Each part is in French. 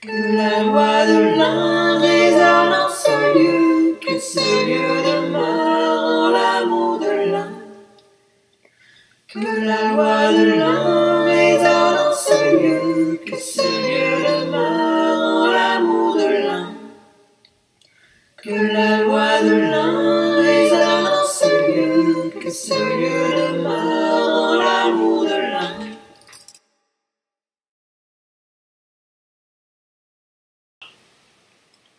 Que la loi de l'un résonne en ce lieu, que ce lieu demeure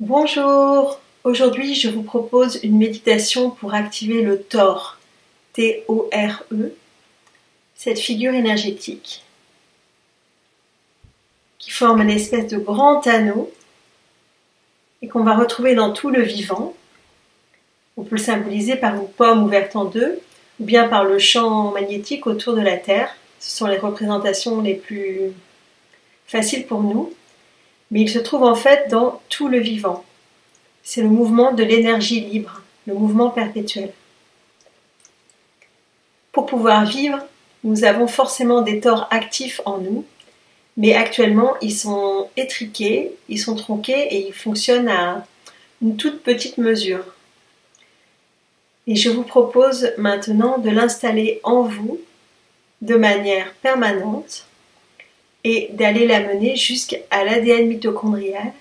Bonjour, aujourd'hui je vous propose une méditation pour activer le Tor, T-O-R-E, cette figure énergétique qui forme une espèce de grand anneau et qu'on va retrouver dans tout le vivant. On peut le symboliser par une pomme ouverte en deux ou bien par le champ magnétique autour de la Terre. Ce sont les représentations les plus faciles pour nous mais il se trouve en fait dans tout le vivant. C'est le mouvement de l'énergie libre, le mouvement perpétuel. Pour pouvoir vivre, nous avons forcément des torts actifs en nous, mais actuellement ils sont étriqués, ils sont tronqués et ils fonctionnent à une toute petite mesure. Et je vous propose maintenant de l'installer en vous de manière permanente et d'aller la mener jusqu'à l'ADN mitochondrial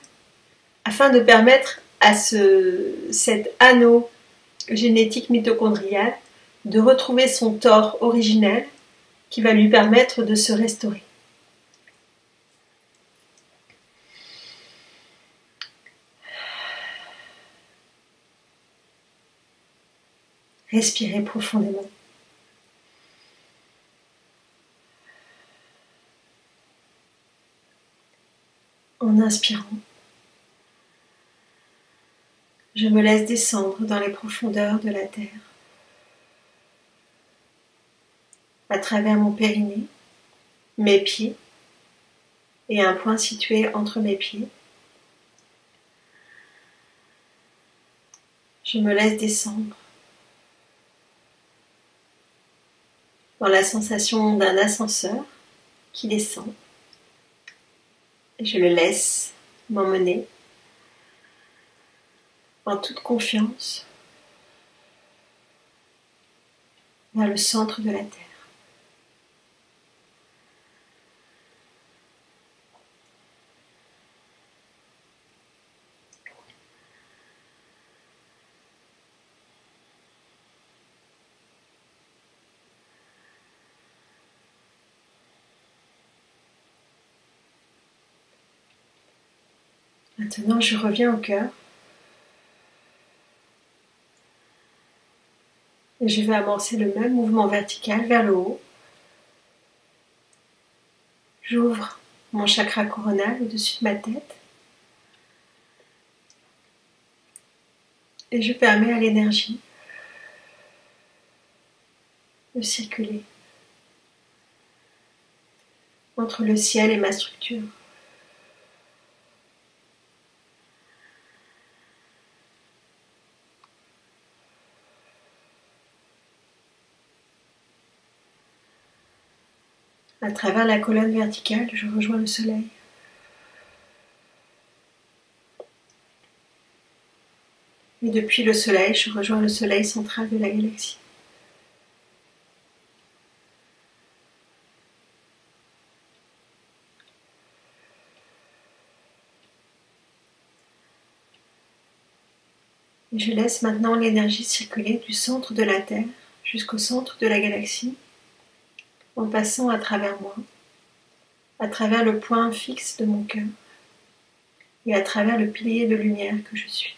afin de permettre à ce, cet anneau génétique mitochondrial de retrouver son tort originel qui va lui permettre de se restaurer. Respirez profondément. Inspirant, je me laisse descendre dans les profondeurs de la terre, à travers mon périnée, mes pieds et un point situé entre mes pieds. Je me laisse descendre dans la sensation d'un ascenseur qui descend je le laisse m'emmener en toute confiance vers le centre de la Terre. Maintenant, je reviens au cœur. Et je vais amorcer le même mouvement vertical vers le haut. J'ouvre mon chakra coronal au-dessus de ma tête. Et je permets à l'énergie de circuler entre le ciel et ma structure. À travers la colonne verticale, je rejoins le soleil. Et depuis le soleil, je rejoins le soleil central de la galaxie. Et je laisse maintenant l'énergie circuler du centre de la Terre jusqu'au centre de la galaxie en passant à travers moi, à travers le point fixe de mon cœur et à travers le pilier de lumière que je suis.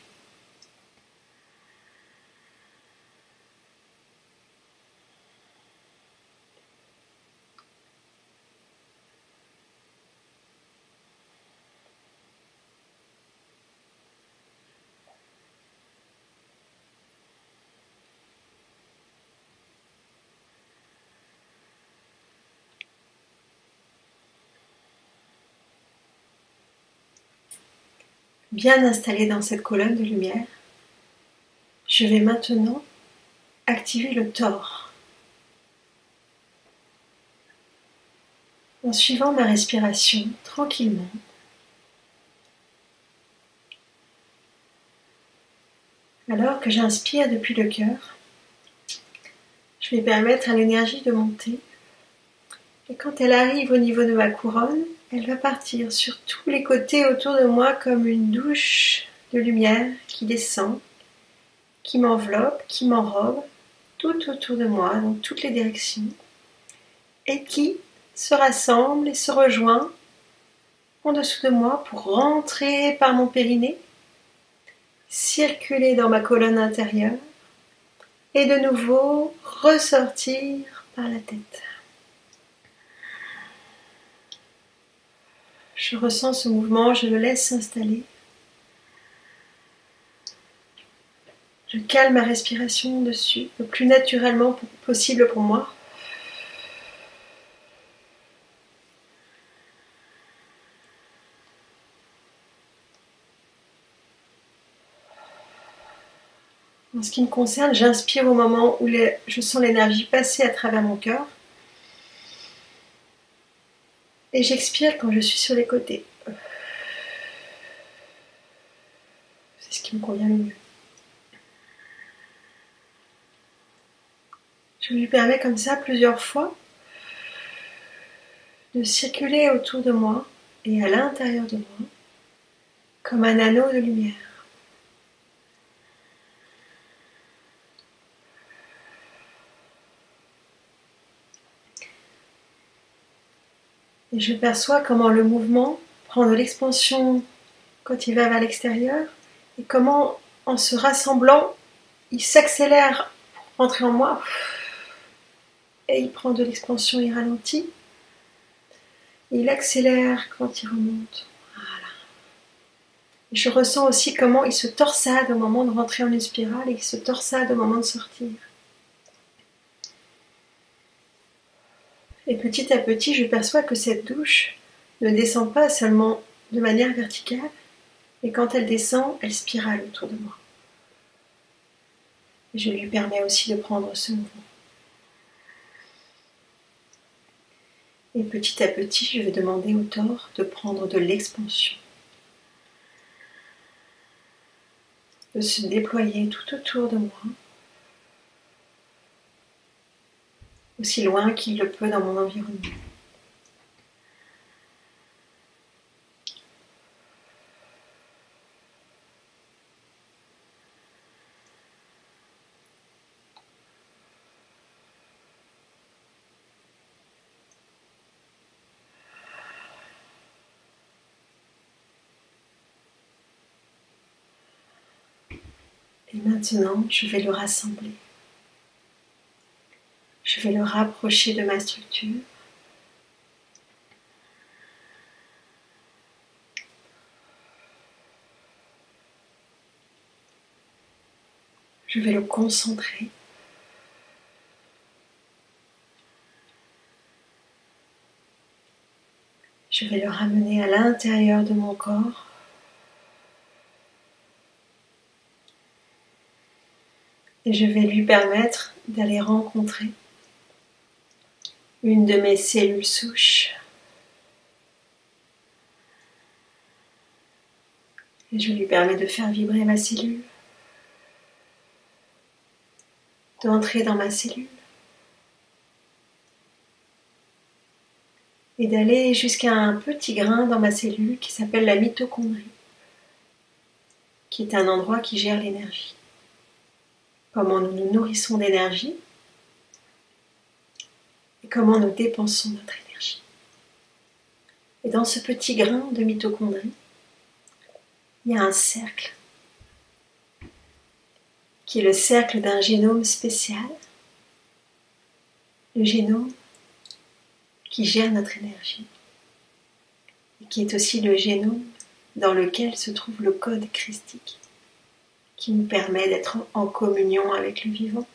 bien installé dans cette colonne de lumière, je vais maintenant activer le tort. En suivant ma respiration tranquillement, alors que j'inspire depuis le cœur, je vais permettre à l'énergie de monter. Et quand elle arrive au niveau de ma couronne, elle va partir sur tous les côtés autour de moi comme une douche de lumière qui descend, qui m'enveloppe, qui m'enrobe tout autour de moi, dans toutes les directions, et qui se rassemble et se rejoint en dessous de moi pour rentrer par mon périnée, circuler dans ma colonne intérieure et de nouveau ressortir par la tête. Je ressens ce mouvement, je le laisse s'installer. Je calme ma respiration dessus le plus naturellement possible pour moi. En ce qui me concerne, j'inspire au moment où je sens l'énergie passer à travers mon cœur. Et j'expire quand je suis sur les côtés. C'est ce qui me convient le mieux. Je lui permets comme ça plusieurs fois de circuler autour de moi et à l'intérieur de moi comme un anneau de lumière. Et je perçois comment le mouvement prend de l'expansion quand il va vers l'extérieur et comment en se rassemblant, il s'accélère pour rentrer en moi et il prend de l'expansion, il ralentit. Et il accélère quand il remonte. Voilà. Et je ressens aussi comment il se torsade au moment de rentrer en une spirale et il se torsade au moment de sortir. Et petit à petit, je perçois que cette douche ne descend pas seulement de manière verticale, mais quand elle descend, elle spirale autour de moi. Je lui permets aussi de prendre ce mouvement. Et petit à petit, je vais demander au tort de prendre de l'expansion, de se déployer tout autour de moi aussi loin qu'il le peut dans mon environnement. Et maintenant, je vais le rassembler. Je vais le rapprocher de ma structure. Je vais le concentrer. Je vais le ramener à l'intérieur de mon corps. Et je vais lui permettre d'aller rencontrer une de mes cellules souches. Et je lui permets de faire vibrer ma cellule, d'entrer dans ma cellule et d'aller jusqu'à un petit grain dans ma cellule qui s'appelle la mitochondrie, qui est un endroit qui gère l'énergie. Comment nous nous nourrissons d'énergie comment nous dépensons notre énergie. Et dans ce petit grain de mitochondrie, il y a un cercle qui est le cercle d'un génome spécial, le génome qui gère notre énergie et qui est aussi le génome dans lequel se trouve le code christique qui nous permet d'être en communion avec le vivant.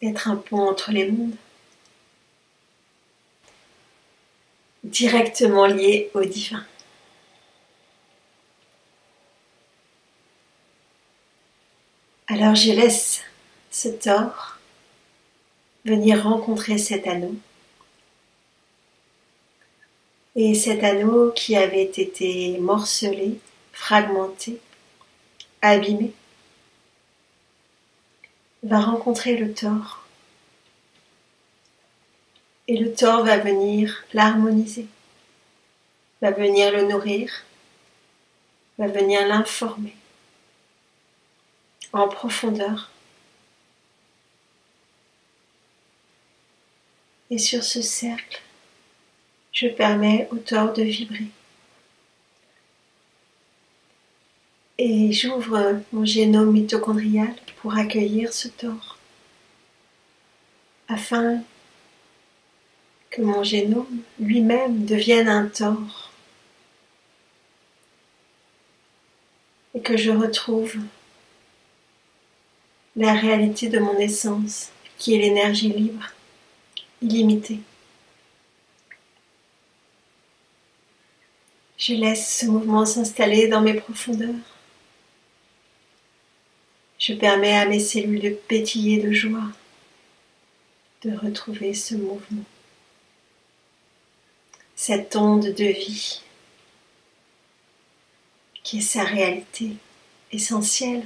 D'être un pont entre les mondes, directement lié au divin. Alors je laisse ce tort venir rencontrer cet anneau. Et cet anneau qui avait été morcelé fragmenté, abîmé, va rencontrer le tort. Et le tort va venir l'harmoniser, va venir le nourrir, va venir l'informer en profondeur. Et sur ce cercle, je permets au tort de vibrer. Et j'ouvre mon génome mitochondrial pour accueillir ce tort, afin que mon génome lui-même devienne un tort et que je retrouve la réalité de mon essence, qui est l'énergie libre, illimitée. Je laisse ce mouvement s'installer dans mes profondeurs. Je permets à mes cellules de pétiller de joie, de retrouver ce mouvement, cette onde de vie qui est sa réalité essentielle.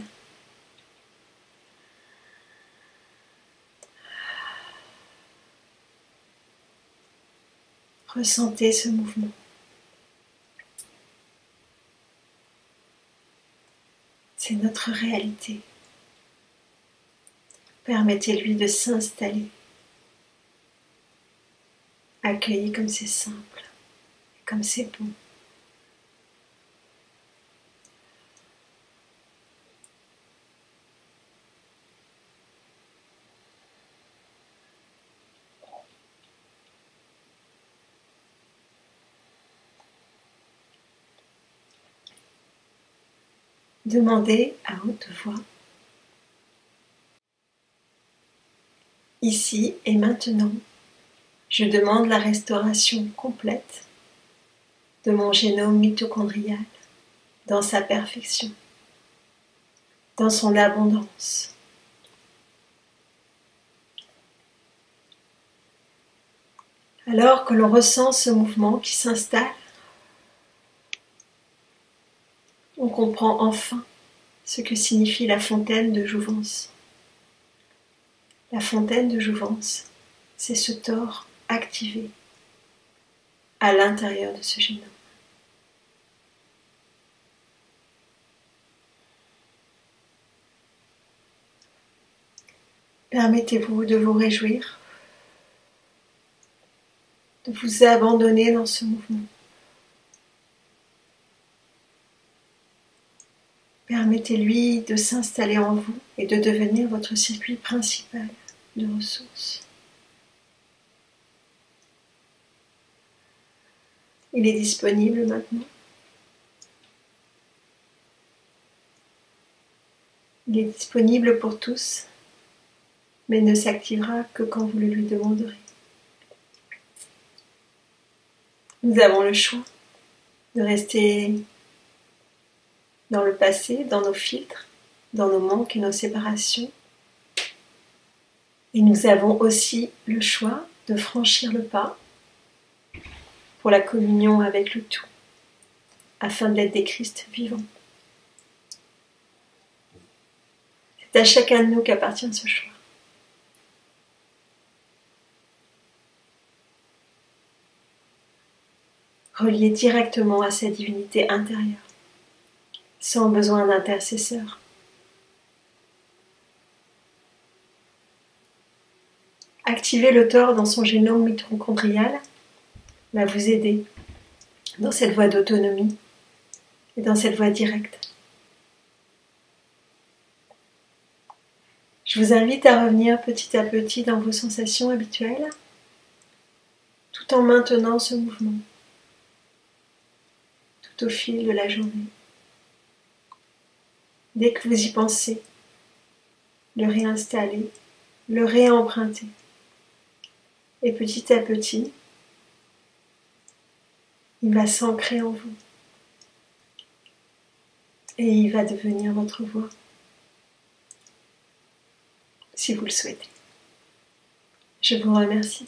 Ressentez ce mouvement. C'est notre réalité. Permettez-lui de s'installer, accueilli comme c'est simple, comme c'est bon. Demandez à haute voix. Ici et maintenant, je demande la restauration complète de mon génome mitochondrial dans sa perfection, dans son abondance. Alors que l'on ressent ce mouvement qui s'installe, on comprend enfin ce que signifie la fontaine de jouvence. La fontaine de jouvence, c'est ce tort activé à l'intérieur de ce génome. Permettez-vous de vous réjouir, de vous abandonner dans ce mouvement. Permettez-lui de s'installer en vous et de devenir votre circuit principal de ressources. Il est disponible maintenant. Il est disponible pour tous, mais ne s'activera que quand vous le lui demanderez. Nous avons le choix de rester dans le passé, dans nos filtres, dans nos manques et nos séparations. Et nous avons aussi le choix de franchir le pas pour la communion avec le tout, afin d'être des Christ vivants. C'est à chacun de nous qu'appartient ce choix. Relié directement à sa divinité intérieure sans besoin d'intercesseur. Activer le tort dans son génome mitochondrial va vous aider dans cette voie d'autonomie et dans cette voie directe. Je vous invite à revenir petit à petit dans vos sensations habituelles tout en maintenant ce mouvement tout au fil de la journée dès que vous y pensez, le réinstaller, le réemprunter. Et petit à petit, il va s'ancrer en vous. Et il va devenir votre voix, si vous le souhaitez. Je vous remercie.